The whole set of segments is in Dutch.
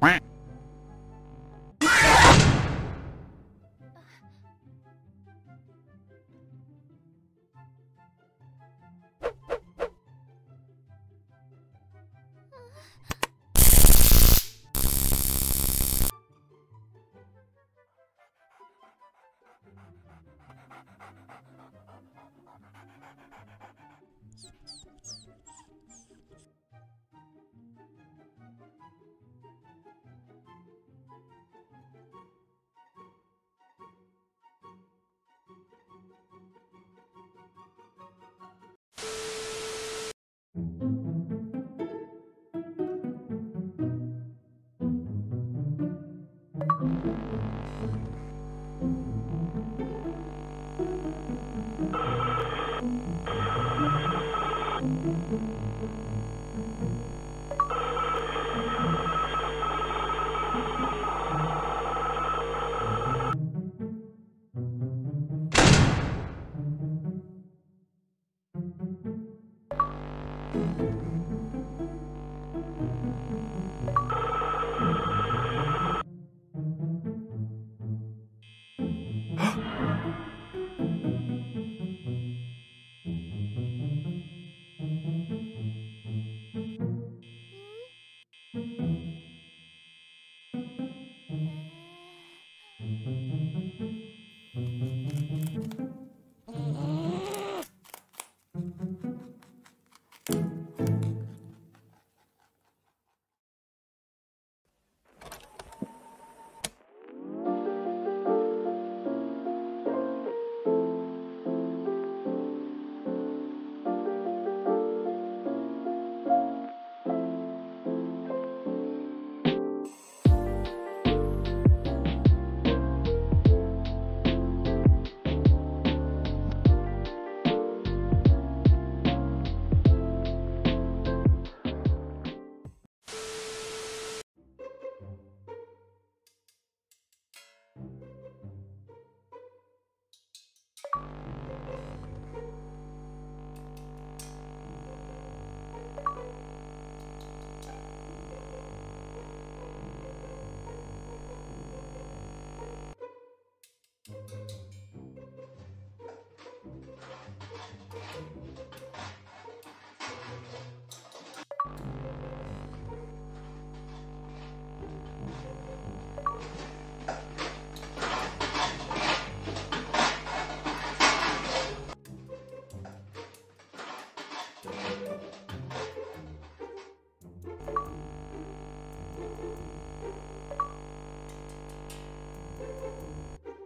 Quack.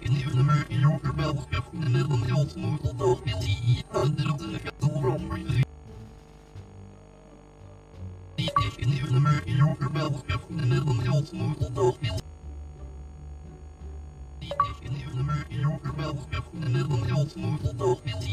In in Ulemer, Joker, Belgaf, met een the moet op dat wil zie, andere de gatel romper. Zich in Ulemer, Joker, Belgaf, met een geld moet op dat in the Zich in Ulemer, Joker, Belgaf, met een geld moet op dat wil.